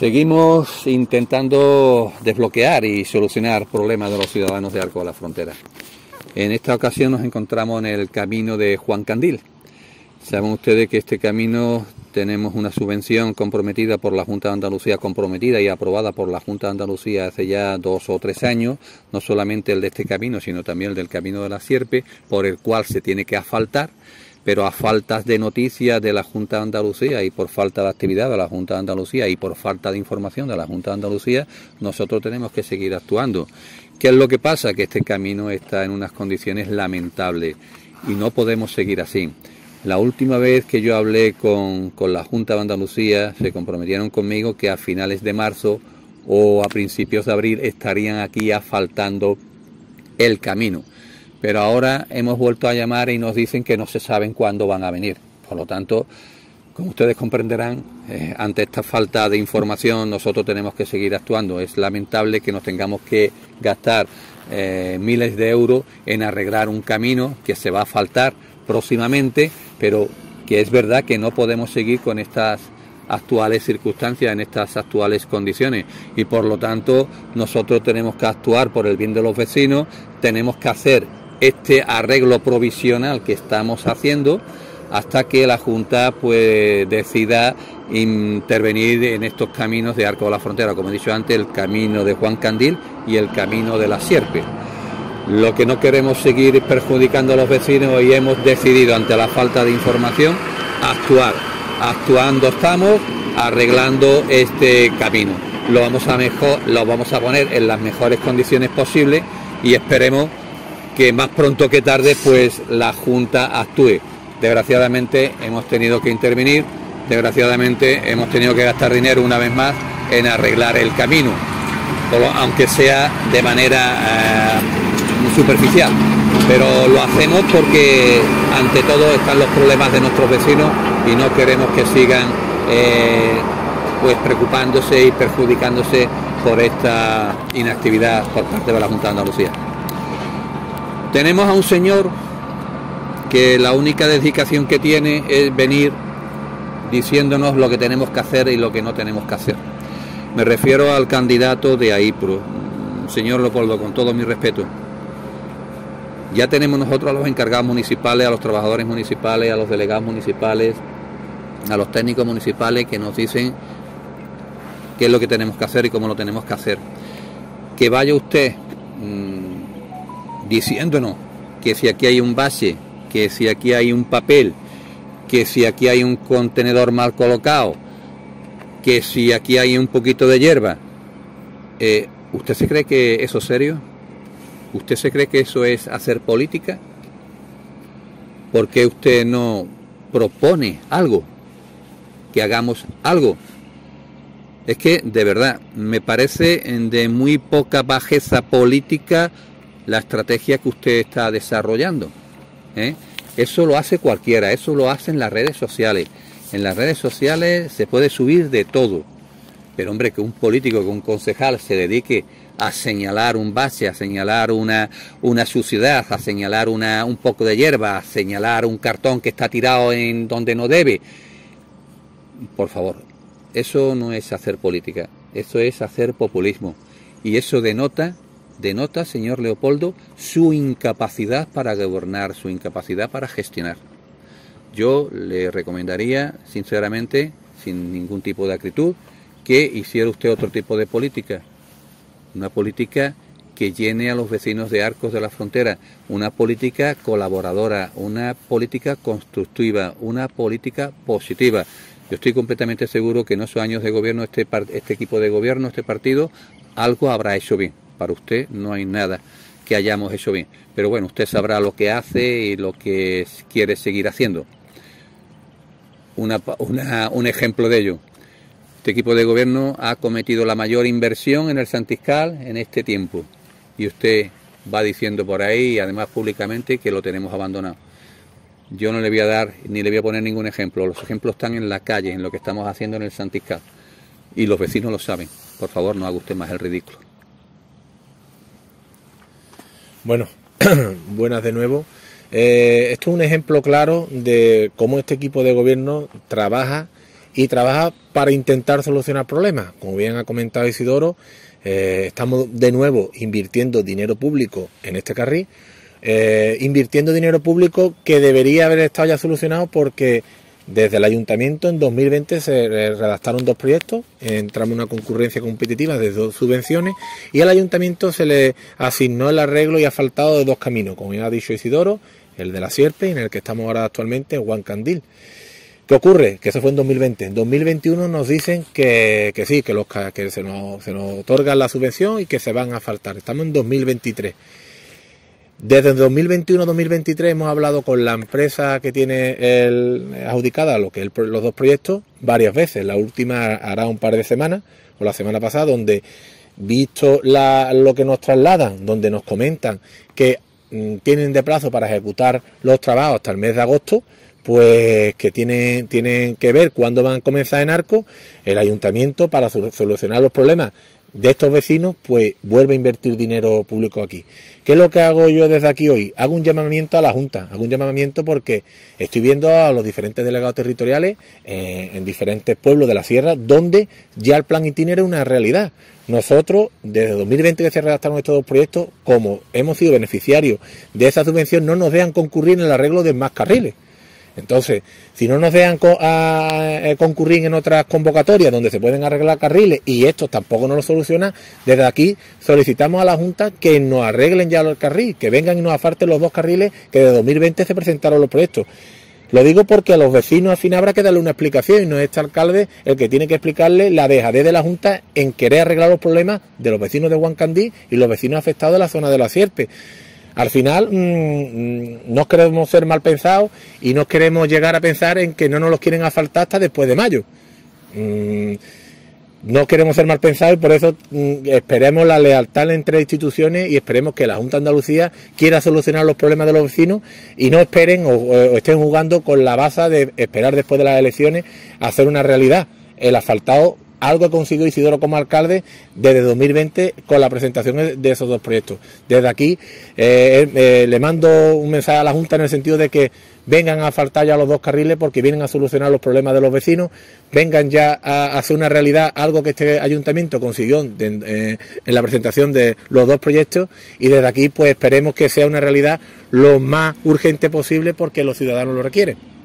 Seguimos intentando desbloquear y solucionar problemas de los ciudadanos de Arco de la Frontera. En esta ocasión nos encontramos en el camino de Juan Candil. Saben ustedes que este camino tenemos una subvención comprometida por la Junta de Andalucía, comprometida y aprobada por la Junta de Andalucía hace ya dos o tres años, no solamente el de este camino, sino también el del camino de la Sierpe, por el cual se tiene que asfaltar pero a faltas de noticias de la Junta de Andalucía y por falta de actividad de la Junta de Andalucía y por falta de información de la Junta de Andalucía, nosotros tenemos que seguir actuando. ¿Qué es lo que pasa? Que este camino está en unas condiciones lamentables y no podemos seguir así. La última vez que yo hablé con, con la Junta de Andalucía, se comprometieron conmigo que a finales de marzo o a principios de abril estarían aquí asfaltando el camino pero ahora hemos vuelto a llamar y nos dicen que no se saben cuándo van a venir. Por lo tanto, como ustedes comprenderán, eh, ante esta falta de información nosotros tenemos que seguir actuando. Es lamentable que nos tengamos que gastar eh, miles de euros en arreglar un camino que se va a faltar próximamente, pero que es verdad que no podemos seguir con estas actuales circunstancias, en estas actuales condiciones. Y por lo tanto, nosotros tenemos que actuar por el bien de los vecinos, tenemos que hacer este arreglo provisional que estamos haciendo hasta que la Junta pues decida intervenir en estos caminos de Arco de la Frontera, como he dicho antes, el camino de Juan Candil y el camino de la Sierpe. Lo que no queremos seguir perjudicando a los vecinos y hemos decidido ante la falta de información actuar. Actuando estamos, arreglando este camino. Lo vamos a mejor, lo vamos a poner en las mejores condiciones posibles y esperemos que más pronto que tarde pues la Junta actúe. Desgraciadamente hemos tenido que intervenir, desgraciadamente hemos tenido que gastar dinero una vez más en arreglar el camino, aunque sea de manera eh, superficial. Pero lo hacemos porque ante todo están los problemas de nuestros vecinos y no queremos que sigan eh, pues preocupándose y perjudicándose por esta inactividad por parte de la Junta de Andalucía. Tenemos a un señor que la única dedicación que tiene es venir diciéndonos lo que tenemos que hacer y lo que no tenemos que hacer. Me refiero al candidato de AIPRO, señor Leopoldo, con todo mi respeto. Ya tenemos nosotros a los encargados municipales, a los trabajadores municipales, a los delegados municipales, a los técnicos municipales que nos dicen qué es lo que tenemos que hacer y cómo lo tenemos que hacer. Que vaya usted mm, diciéndonos que si aquí hay un base, que si aquí hay un papel, que si aquí hay un contenedor mal colocado, que si aquí hay un poquito de hierba, eh, ¿usted se cree que eso es serio? ¿Usted se cree que eso es hacer política? ¿Por qué usted no propone algo? Que hagamos algo. Es que, de verdad, me parece de muy poca bajeza política la estrategia que usted está desarrollando. ¿eh? Eso lo hace cualquiera, eso lo hacen las redes sociales. En las redes sociales se puede subir de todo. Pero hombre, que un político, que un concejal se dedique a señalar un base, a señalar una, una suciedad, a señalar una, un poco de hierba, a señalar un cartón que está tirado en donde no debe. Por favor, eso no es hacer política, eso es hacer populismo. Y eso denota denota, señor Leopoldo, su incapacidad para gobernar, su incapacidad para gestionar. Yo le recomendaría, sinceramente, sin ningún tipo de acritud, que hiciera usted otro tipo de política. Una política que llene a los vecinos de Arcos de la Frontera, una política colaboradora, una política constructiva, una política positiva. Yo estoy completamente seguro que en esos años de gobierno, este, este equipo de gobierno, este partido, algo habrá hecho bien para usted no hay nada que hayamos hecho bien. Pero bueno, usted sabrá lo que hace y lo que quiere seguir haciendo. un ejemplo de ello. Este equipo de gobierno ha cometido la mayor inversión en el Santiscal en este tiempo. Y usted va diciendo por ahí, y además públicamente, que lo tenemos abandonado. Yo no le voy a dar ni le voy a poner ningún ejemplo. Los ejemplos están en la calle, en lo que estamos haciendo en el Santiscal. Y los vecinos lo saben. Por favor, no haga usted más el ridículo. Bueno, buenas de nuevo. Eh, esto es un ejemplo claro de cómo este equipo de gobierno trabaja y trabaja para intentar solucionar problemas. Como bien ha comentado Isidoro, eh, estamos de nuevo invirtiendo dinero público en este carril, eh, invirtiendo dinero público que debería haber estado ya solucionado porque desde el ayuntamiento en 2020 se redactaron dos proyectos, entramos en una concurrencia competitiva de dos subvenciones y al ayuntamiento se le asignó el arreglo y asfaltado de dos caminos, como ya ha dicho Isidoro, el de la Sierpe, en el que estamos ahora actualmente, Juan Candil. ¿Qué ocurre? Que eso fue en 2020. En 2021 nos dicen que, sí, que, los, que se, nos, se nos otorga la subvención y que se van a faltar. Estamos en 2023. Desde 2021-2023 hemos hablado con la empresa que tiene el, adjudicada los dos proyectos varias veces. La última hará un par de semanas, o la semana pasada, donde visto lo que nos trasladan, donde nos comentan que mm, tienen de plazo para ejecutar los trabajos hasta el mes de agosto, pues que tienen que ver cuándo van a comenzar en arco, el ayuntamiento para solucionar los problemas de estos vecinos, pues vuelve a invertir dinero público aquí. ¿Qué es lo que hago yo desde aquí hoy? Hago un llamamiento a la Junta, hago un llamamiento porque estoy viendo a los diferentes delegados territoriales eh, en diferentes pueblos de la sierra donde ya el plan itinere es una realidad. Nosotros, desde 2020 que se redactaron estos dos proyectos, como hemos sido beneficiarios de esa subvención, no nos dejan concurrir en el arreglo de más carriles. Entonces, si no nos dejan eh, concurrir en otras convocatorias donde se pueden arreglar carriles y esto tampoco nos lo soluciona, desde aquí solicitamos a la Junta que nos arreglen ya los carriles, que vengan y nos afarten los dos carriles que de 2020 se presentaron los proyectos. Lo digo porque a los vecinos al fin habrá que darle una explicación y no es este alcalde el que tiene que explicarle la dejadez de la Junta en querer arreglar los problemas de los vecinos de Huancandí y los vecinos afectados de la zona de la Sierpe. Al final mm, mm, no queremos ser mal pensados y no queremos llegar a pensar en que no nos los quieren asfaltar hasta después de mayo. Mm, no queremos ser mal pensados y por eso esperemos la lealtad entre instituciones y esperemos que la Junta de Andalucía quiera solucionar los problemas de los vecinos y no esperen o, estén jugando con la base de esperar después de las elecciones a hacer una realidad. El asfaltado algo ha conseguido Isidoro como alcalde desde 2020 con la presentación de esos dos proyectos. Desde aquí eh, eh, le mando un mensaje a la Junta en el sentido de que vengan a faltar ya los dos carriles porque vienen a solucionar los problemas de los vecinos, vengan ya a hacer una realidad algo que este ayuntamiento consiguió eh, en la presentación de los dos proyectos y desde aquí pues esperemos que sea una realidad lo más urgente posible porque los ciudadanos lo requieren.